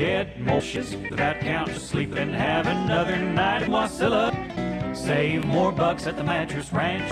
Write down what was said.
Get more without counting to sleep and have another night in Wasilla. Save more bucks at the mattress ranch.